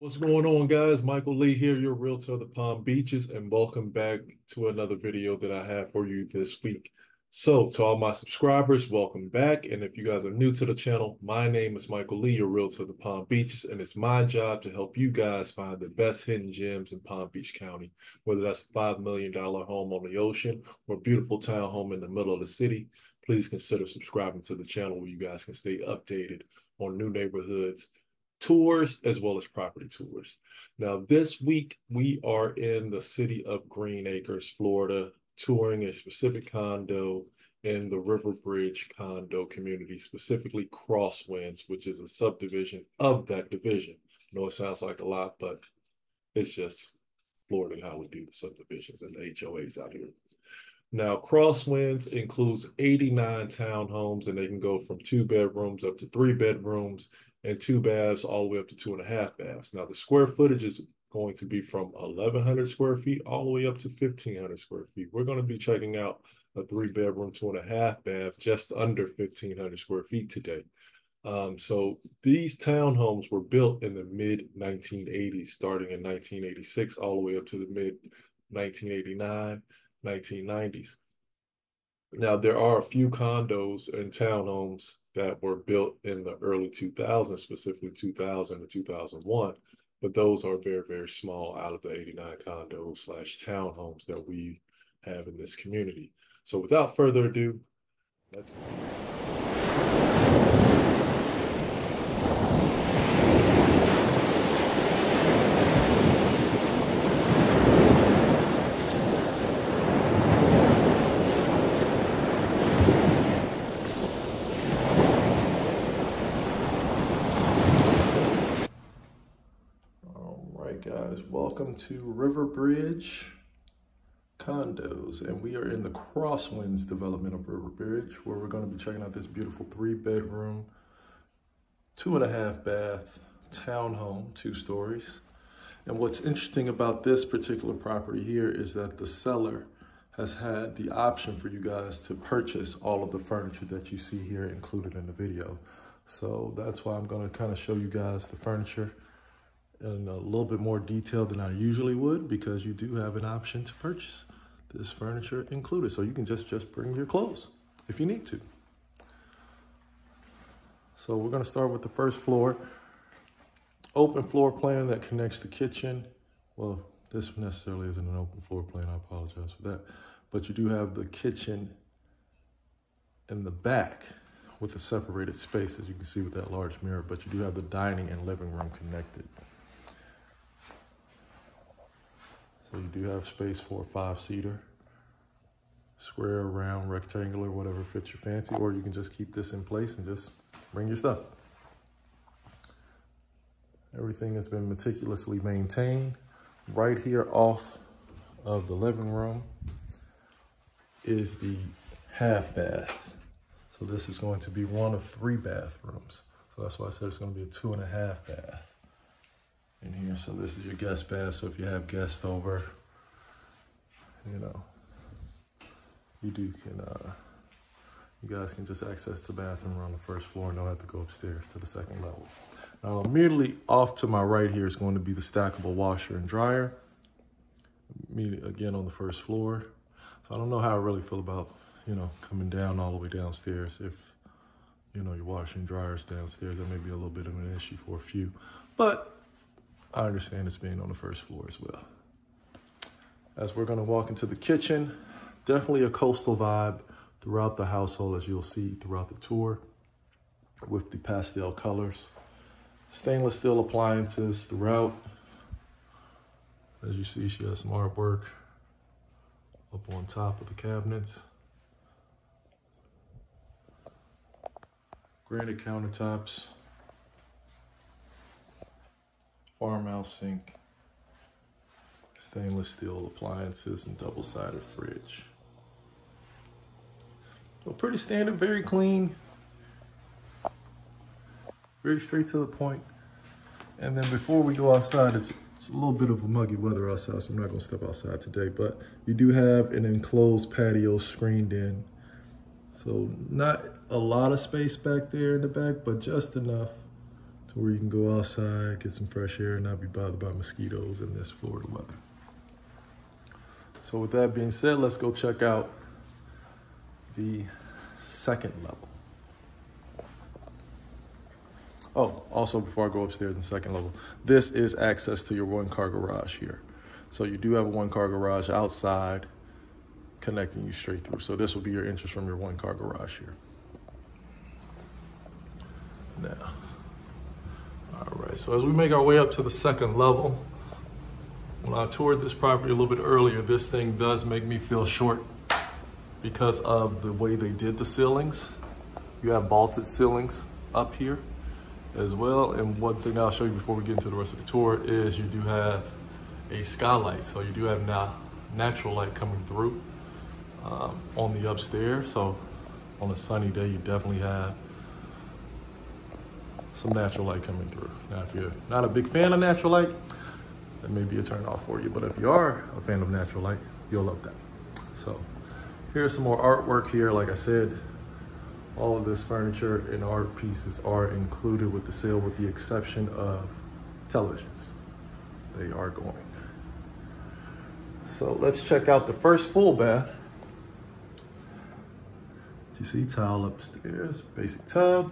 What's going on, guys? Michael Lee here, your realtor of the Palm Beaches, and welcome back to another video that I have for you this week. So, to all my subscribers, welcome back. And if you guys are new to the channel, my name is Michael Lee, your realtor of the Palm Beaches, and it's my job to help you guys find the best hidden gems in Palm Beach County, whether that's a $5 million home on the ocean or a beautiful townhome in the middle of the city. Please consider subscribing to the channel where you guys can stay updated on new neighborhoods tours as well as property tours. Now, this week we are in the city of Greenacres, Florida, touring a specific condo in the Riverbridge condo community, specifically Crosswinds, which is a subdivision of that division. I know it sounds like a lot, but it's just Florida and how we do the subdivisions and the HOAs out here. Now, Crosswinds includes 89 townhomes, and they can go from two bedrooms up to three bedrooms and two baths all the way up to two and a half baths. Now, the square footage is going to be from 1,100 square feet all the way up to 1,500 square feet. We're going to be checking out a three bedroom, two and a half bath, just under 1,500 square feet today. Um, so these townhomes were built in the mid 1980s, starting in 1986, all the way up to the mid 1989, 1990s. Now, there are a few condos and townhomes that were built in the early 2000s, specifically 2000 to 2001, but those are very, very small out of the 89 condos slash townhomes that we have in this community. So without further ado, let's Welcome to Riverbridge Condos, and we are in the Crosswinds development of Riverbridge, where we're going to be checking out this beautiful three bedroom, two and a half bath townhome, two stories. And what's interesting about this particular property here is that the seller has had the option for you guys to purchase all of the furniture that you see here included in the video. So that's why I'm going to kind of show you guys the furniture in a little bit more detail than I usually would because you do have an option to purchase this furniture included. So you can just, just bring your clothes if you need to. So we're gonna start with the first floor. Open floor plan that connects the kitchen. Well, this necessarily isn't an open floor plan, I apologize for that. But you do have the kitchen in the back with a separated space, as you can see with that large mirror, but you do have the dining and living room connected. So you do have space for a five-seater, square, round, rectangular, whatever fits your fancy, or you can just keep this in place and just bring your stuff. Everything has been meticulously maintained. Right here off of the living room is the half bath. So this is going to be one of three bathrooms. So that's why I said it's going to be a two and a half bath in here. So this is your guest bath. So if you have guests over, you know, you do can, uh, you guys can just access the bathroom on the first floor and don't have to go upstairs to the second level. Now, immediately off to my right here is going to be the stackable washer and dryer. Again on the first floor. So I don't know how I really feel about, you know, coming down all the way downstairs. If, you know, your washing dryers downstairs, that may be a little bit of an issue for a few. But I understand it's being on the first floor as well. As we're gonna walk into the kitchen, definitely a coastal vibe throughout the household as you'll see throughout the tour with the pastel colors. Stainless steel appliances throughout. As you see, she has some artwork up on top of the cabinets. Granite countertops farmhouse sink, stainless steel appliances, and double-sided fridge. So pretty standard, very clean, very straight to the point. And then before we go outside, it's, it's a little bit of a muggy weather outside, so I'm not gonna step outside today, but you do have an enclosed patio screened in. So not a lot of space back there in the back, but just enough to where you can go outside, get some fresh air, and not be bothered by mosquitoes in this Florida weather. So with that being said, let's go check out the second level. Oh, also before I go upstairs in the second level, this is access to your one car garage here. So you do have a one car garage outside connecting you straight through. So this will be your entrance from your one car garage here. Now, so as we make our way up to the second level, when I toured this property a little bit earlier, this thing does make me feel short because of the way they did the ceilings. You have vaulted ceilings up here as well. And one thing I'll show you before we get into the rest of the tour is you do have a skylight. So you do have now natural light coming through um, on the upstairs. So on a sunny day, you definitely have some natural light coming through. Now, if you're not a big fan of natural light, that may be a turn off for you. But if you are a fan of natural light, you'll love that. So here's some more artwork here. Like I said, all of this furniture and art pieces are included with the sale with the exception of televisions. They are going. So let's check out the first full bath. You see tile upstairs, basic tub,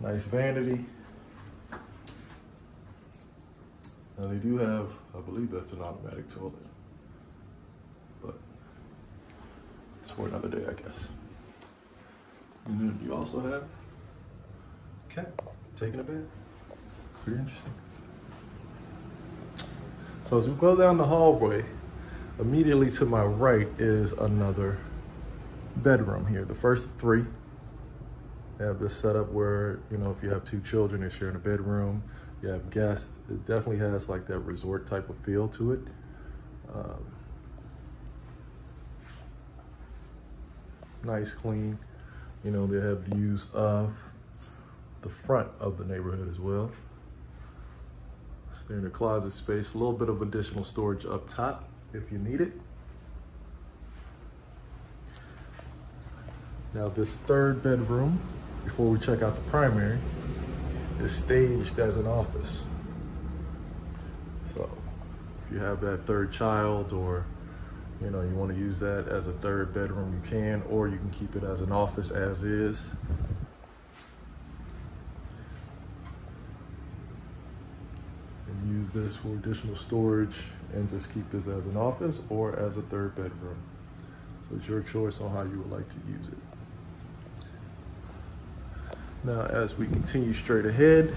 nice vanity. Now they do have, I believe that's an automatic toilet, but it's for another day, I guess. And then you also have cat taking a bath. Pretty interesting. So as we go down the hallway, immediately to my right is another bedroom here. The first three have this setup where, you know, if you have two children, you're sharing a bedroom, you have guests. It definitely has like that resort type of feel to it. Um, nice, clean. You know, they have views of the front of the neighborhood as well. Stay in the closet space, a little bit of additional storage up top if you need it. Now this third bedroom, before we check out the primary, is staged as an office. So if you have that third child or you know, you want to use that as a third bedroom, you can, or you can keep it as an office as is. And use this for additional storage and just keep this as an office or as a third bedroom. So it's your choice on how you would like to use it. Now, as we continue straight ahead,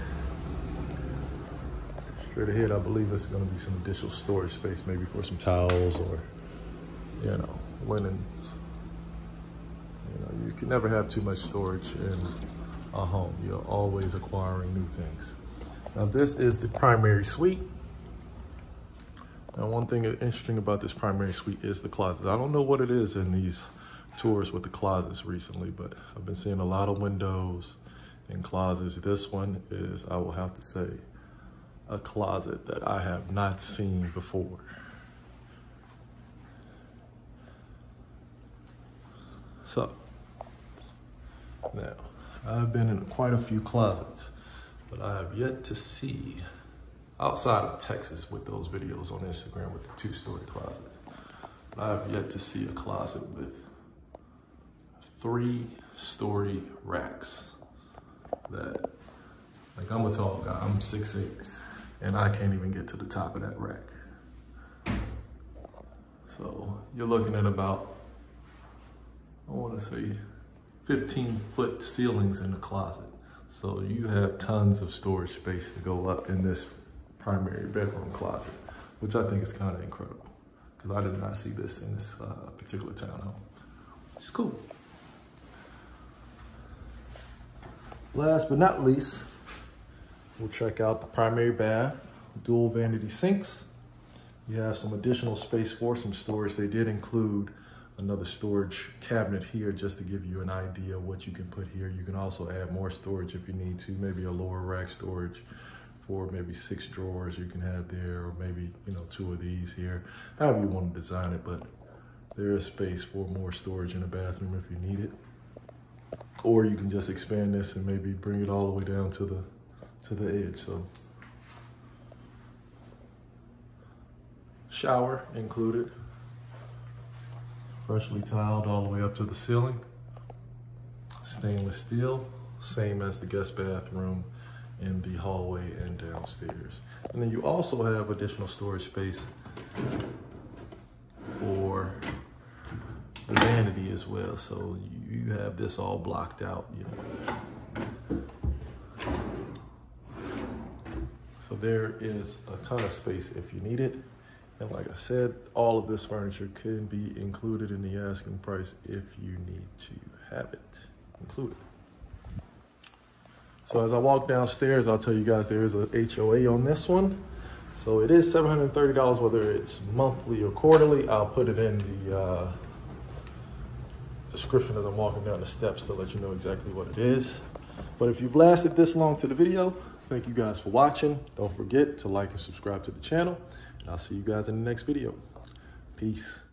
straight ahead, I believe this is gonna be some additional storage space, maybe for some towels or you know, linens. You know, you can never have too much storage in a home. You're always acquiring new things. Now this is the primary suite. Now one thing interesting about this primary suite is the closets. I don't know what it is in these tours with the closets recently, but I've been seeing a lot of windows and closets. This one is, I will have to say, a closet that I have not seen before. So, now, I've been in quite a few closets, but I have yet to see, outside of Texas with those videos on Instagram with the two-story closets, I have yet to see a closet with three-story racks that, like I'm a tall guy, I'm six 6'8", and I can't even get to the top of that rack. So you're looking at about I want to say 15 foot ceilings in the closet. So you have tons of storage space to go up in this primary bedroom closet, which I think is kind of incredible because I did not see this in this uh, particular townhome. It's cool. Last but not least, we'll check out the primary bath, dual vanity sinks. You have some additional space for some storage. They did include another storage cabinet here just to give you an idea what you can put here. You can also add more storage if you need to, maybe a lower rack storage for maybe six drawers you can have there, or maybe, you know, two of these here, however you want to design it, but there is space for more storage in the bathroom if you need it. Or you can just expand this and maybe bring it all the way down to the to the edge. So shower included, freshly tiled all the way up to the ceiling, stainless steel, same as the guest bathroom in the hallway and downstairs. And then you also have additional storage space for the vanity as well. So you have this all blocked out, you know. So there is a ton of space if you need it. And like I said, all of this furniture can be included in the asking price if you need to have it included. So as I walk downstairs, I'll tell you guys there is a HOA on this one. So it is $730, whether it's monthly or quarterly. I'll put it in the uh, description as I'm walking down the steps to let you know exactly what it is. But if you've lasted this long to the video, thank you guys for watching. Don't forget to like and subscribe to the channel. And I'll see you guys in the next video. Peace.